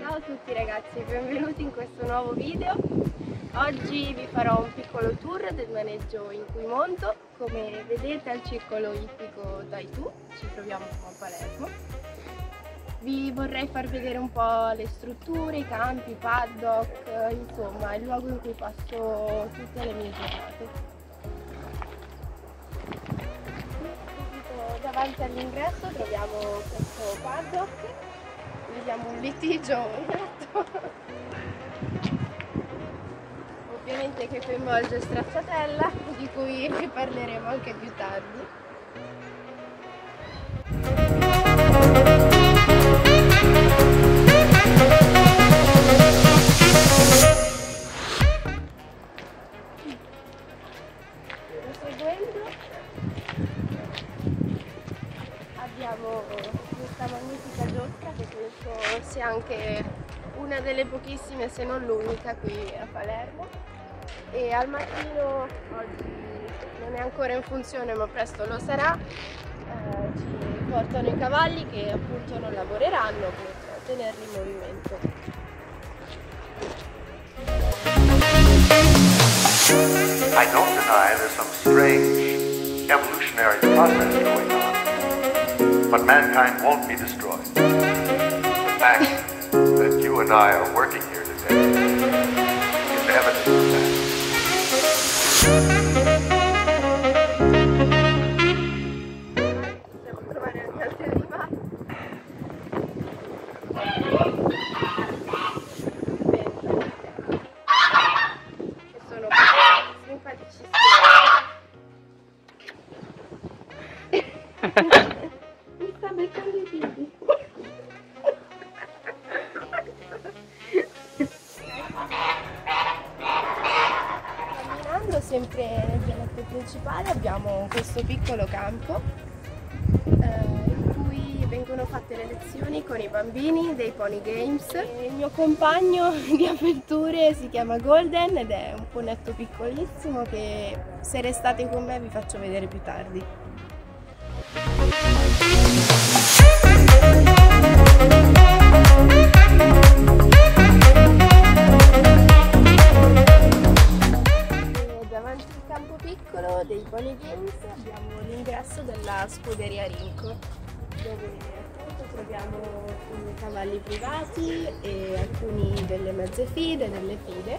Ciao a tutti ragazzi, benvenuti in questo nuovo video. Oggi vi farò un piccolo tour del maneggio in cui monto. Come vedete al circolo ippico Taitu, ci troviamo a Palermo. Vi vorrei far vedere un po' le strutture, i campi, i paddock, insomma il luogo in cui passo tutte le mie giornate. Davanti all'ingresso troviamo questo paddock, vediamo un litigio ovviamente che coinvolge stracciatella, di cui parleremo anche più tardi. Questa magnifica giostra che penso sia anche una delle pochissime se non l'unica qui a Palermo. E al mattino oggi non è ancora in funzione ma presto lo sarà eh, ci portano i cavalli che appunto non lavoreranno per tenerli in movimento. I don't deny there's some strange evolutionary process going on but mankind won't be destroyed. The fact that you and I are working here today is evidence of that. sempre questo piccolo campo eh, in cui vengono fatte le lezioni con i bambini dei Pony Games. Il mio compagno di avventure si chiama Golden ed è un ponetto piccolissimo che se restate con me vi faccio vedere più tardi. Alcuni delle mezze fide, delle fide.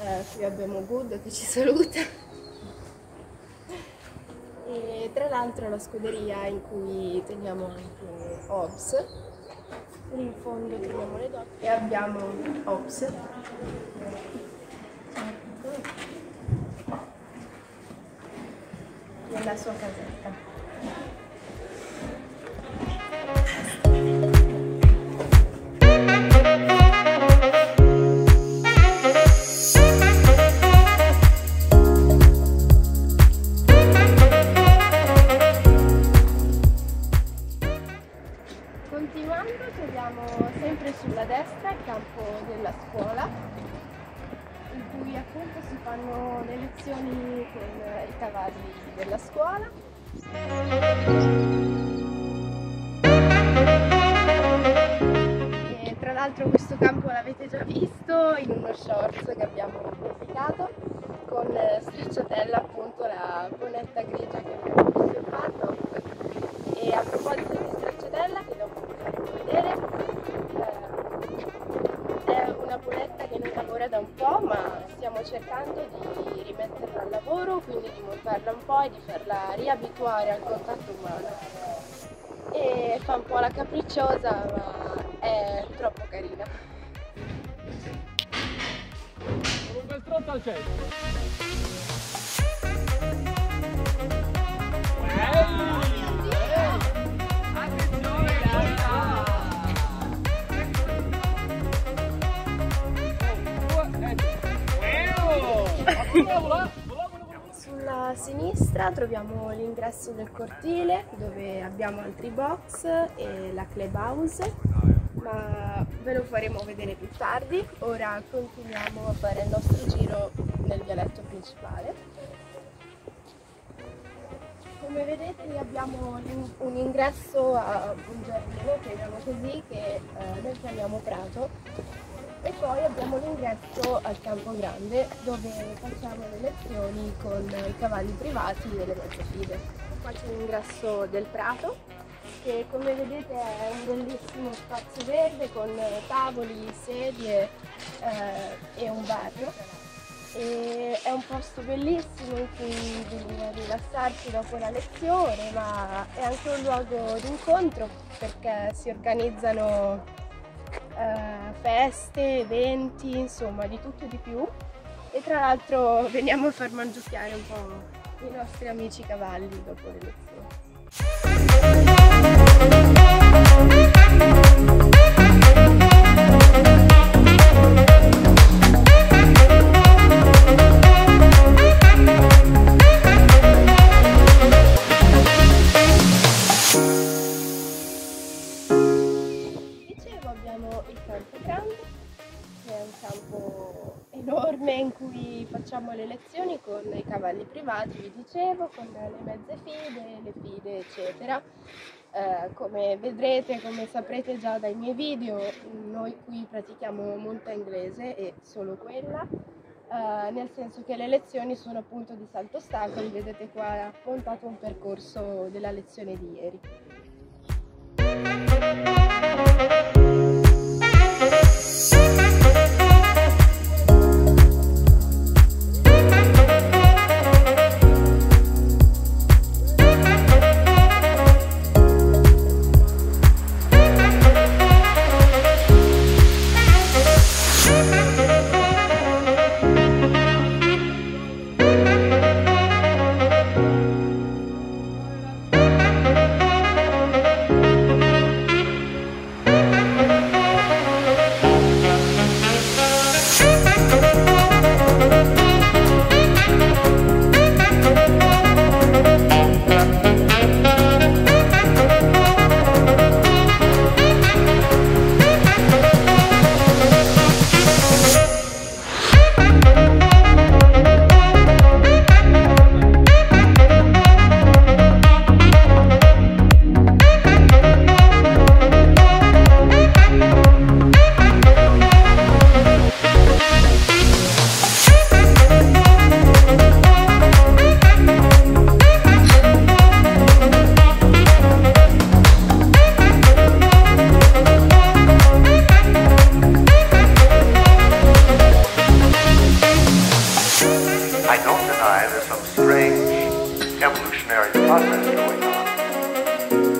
Eh, qui abbiamo Good che ci saluta. E tra l'altro la scuderia in cui teniamo anche Ops. Lì in fondo troviamo le donne e abbiamo Ops nella sua casetta. Scuola in cui appunto si fanno le lezioni con i cavalli della scuola. E tra l'altro questo campo l'avete già visto in uno shorts che abbiamo pubblicato con Stricciatella appunto la bonetta grigia che abbiamo osservato e a proposito da un po' ma stiamo cercando di rimetterla al lavoro, quindi di montarla un po' e di farla riabituare al contatto umano. E fa un po' la capricciosa ma è troppo carina. Un bel strotto al centro. Sulla sinistra troviamo l'ingresso del cortile dove abbiamo altri box e la clubhouse ma ve lo faremo vedere più tardi. Ora continuiamo a fare il nostro giro nel vialetto principale. come vedete abbiamo un ingresso a un giardino, chiamiamo così, che eh, noi chiamiamo Prato e poi abbiamo l'ingresso al Campo Grande dove facciamo le lezioni con i cavalli privati delle mezze fide. Qua c'è l'ingresso del Prato che come vedete è un bellissimo spazio verde con tavoli, sedie eh, e un bar e è un posto bellissimo in cui bisogna rilassarsi dopo la lezione, ma è anche un luogo di incontro perché si organizzano eh, feste, eventi, insomma di tutto e di più. E tra l'altro veniamo a far mangiucchiare un po' i nostri amici cavalli dopo le lezioni. Facciamo le lezioni con i cavalli privati, vi dicevo, con le mezze fide, le fide, eccetera. Eh, come vedrete, come saprete già dai miei video, noi qui pratichiamo molta inglese e solo quella, eh, nel senso che le lezioni sono appunto di salto ostacoli, vedete qua montato un percorso della lezione di ieri.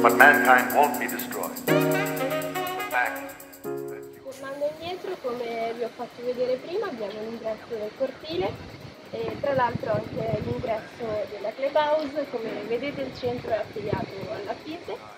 Mankind won't be destroyed. Tornando indietro, come vi ho fatto vedere prima, abbiamo l'ingresso del cortile e tra l'altro anche l'ingresso della clubhouse, come vedete il centro è affiliato alla FISE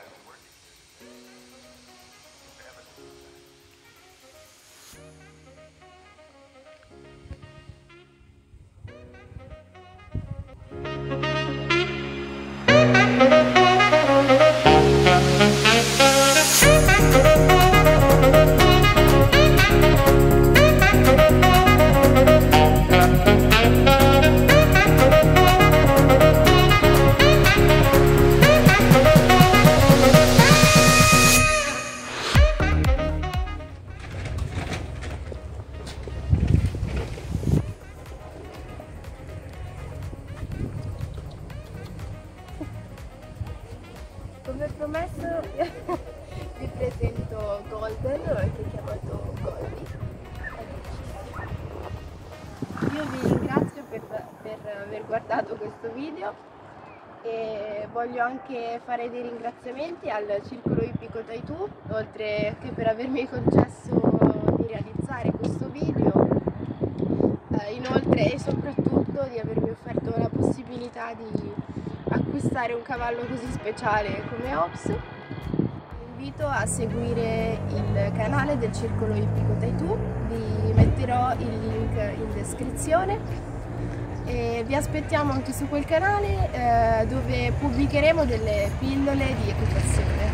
Io vi ringrazio per, per aver guardato questo video e voglio anche fare dei ringraziamenti al Circolo Ippico Taitu, oltre che per avermi concesso di realizzare questo video, eh, inoltre e soprattutto di avermi offerto la possibilità di acquistare un cavallo così speciale come Ops. Vi invito a seguire il canale del Circolo Ippico Taitu, vi metterò il link in descrizione e vi aspettiamo anche su quel canale eh, dove pubblicheremo delle pillole di equitazione.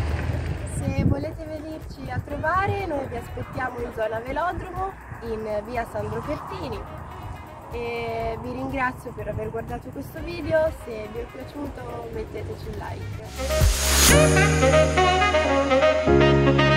Se volete venirci a trovare noi vi aspettiamo in zona velodromo in via Sandro Pertini e vi ringrazio per aver guardato questo video, se vi è piaciuto metteteci un like. Música